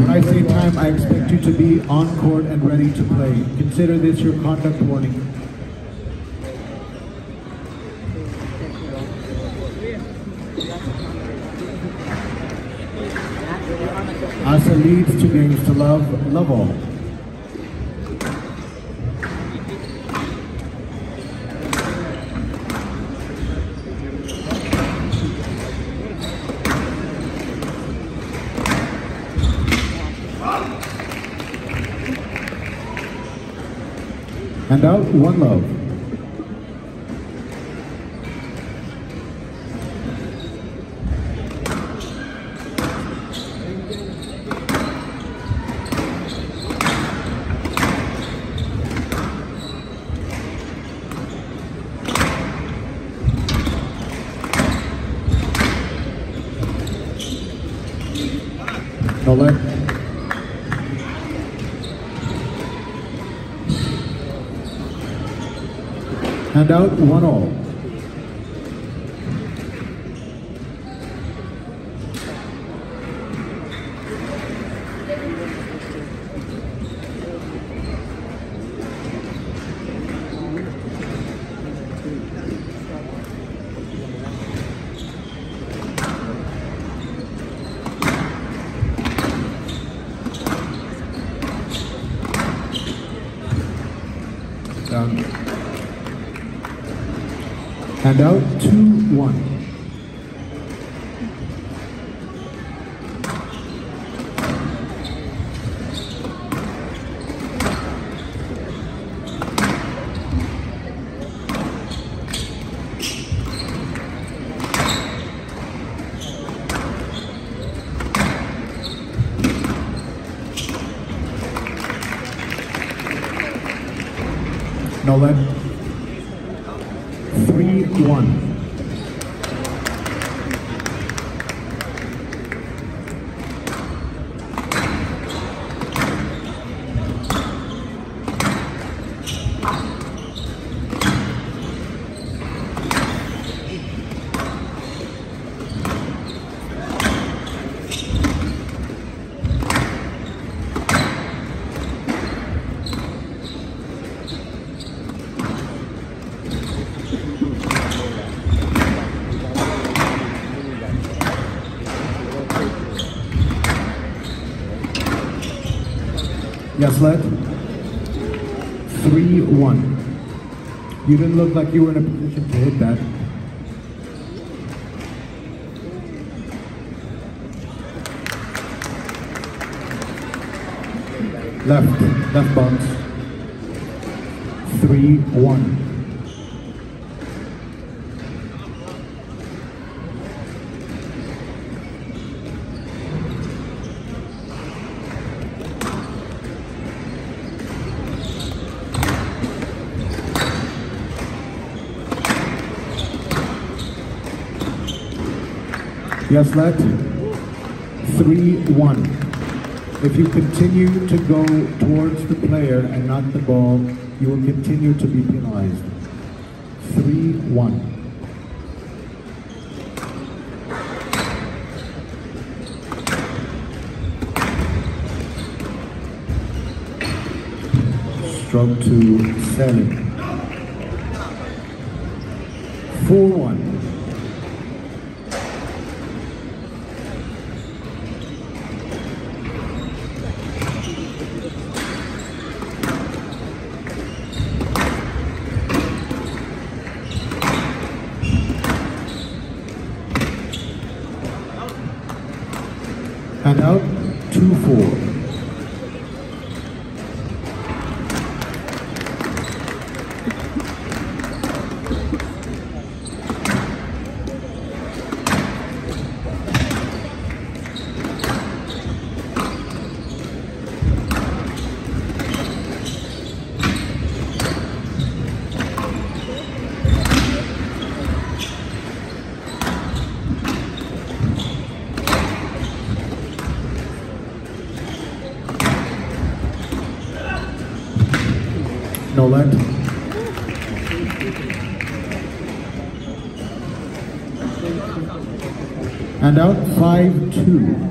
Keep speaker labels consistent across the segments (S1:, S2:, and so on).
S1: When I say time, I expect you to be on court and ready to play. Consider this your conduct warning. Asal leads two games to love, love all. And out, one love. Nolan. And out, one all. Down. And out, two, one. Nolan. Three, one. Yes. Three, one. You didn't look like you were in a position to hit that. Left, left bounce. Three, one. Yes, let. Three, one. If you continue to go towards the player and not the ball, you will continue to be penalized. Three, one. Stroke to Selling. Four, one. And out 5-2.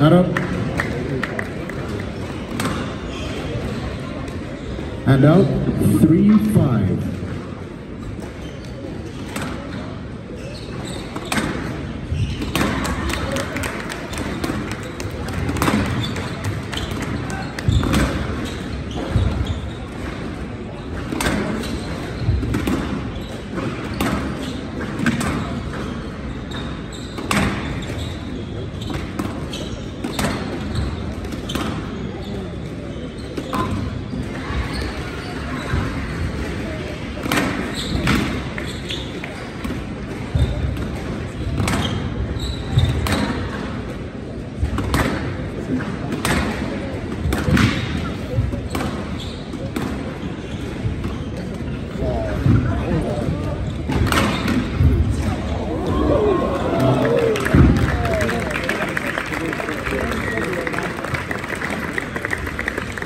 S1: Arab. And out.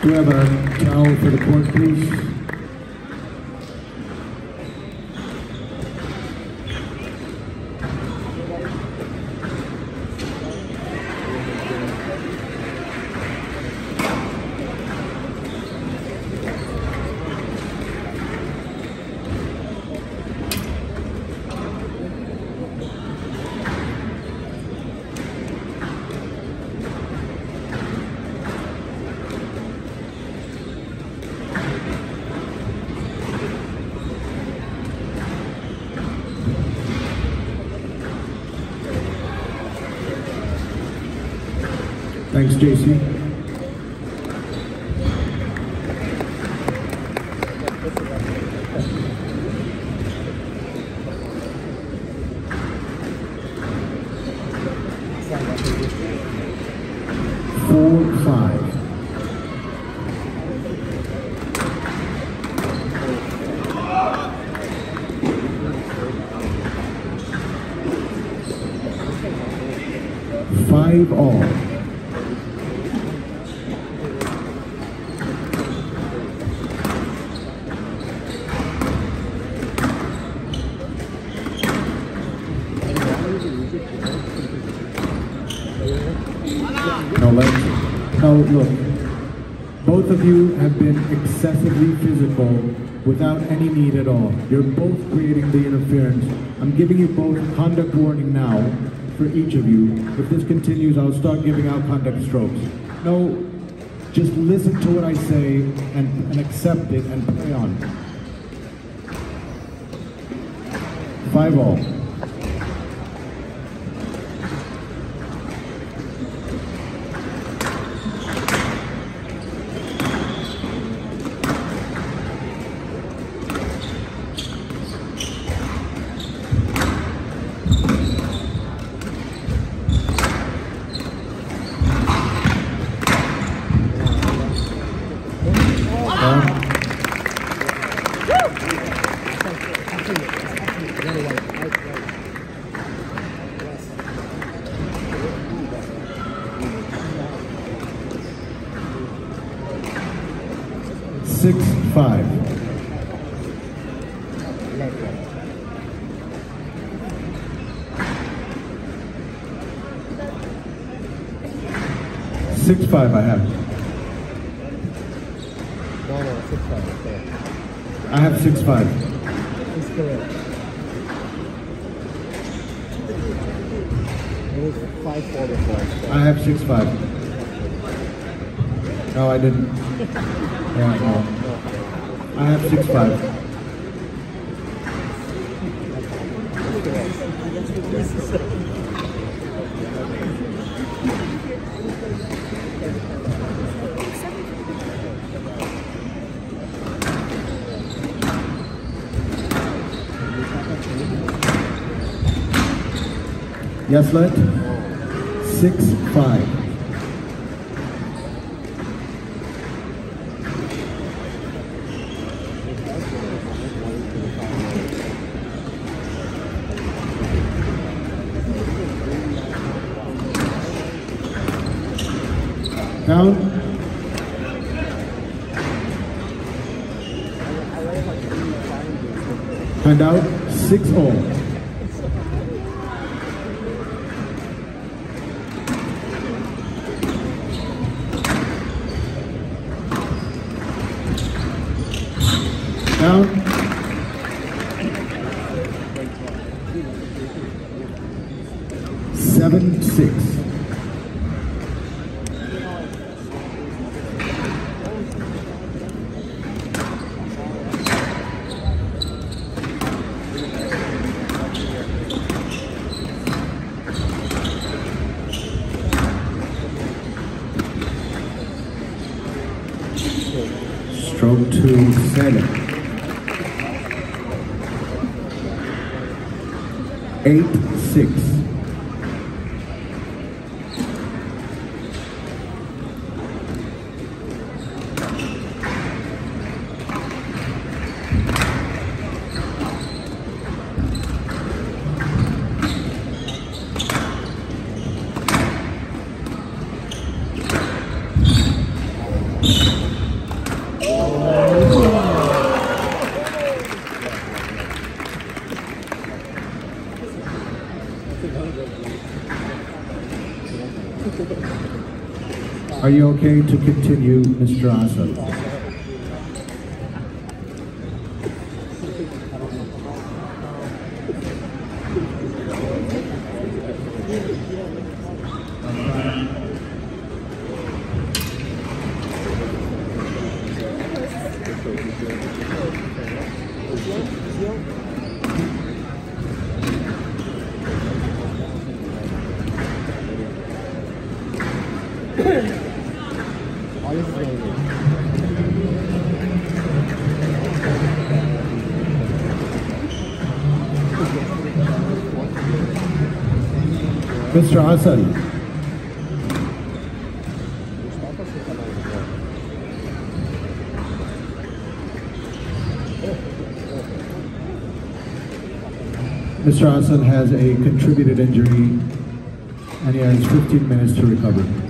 S1: Do we have a towel for the court, please? Thanks, JC. Four, five. Five all. No, let's, no, look. Both of you have been excessively physical without any need at all. You're both creating the interference. I'm giving you both conduct warning now for each of you. If this continues, I'll start giving out conduct strokes. No, just listen to what I say and, and accept it and play on. Five all. Six, five. Six, five I have.
S2: No, no, six five.
S1: I have six, five.
S2: It's correct. It was five four before.
S1: I have six, five. No, I didn't. Yeah, no. I have six, five. Yes, let. Six, five. Down. And out. Six all. Down. Seven, six. Stroke two, seven. Eight, six. Are you okay to continue, Mr.
S2: Asal?
S1: Mr. Asal, Mr. Asal has a contributed injury and he has 15 minutes to recover.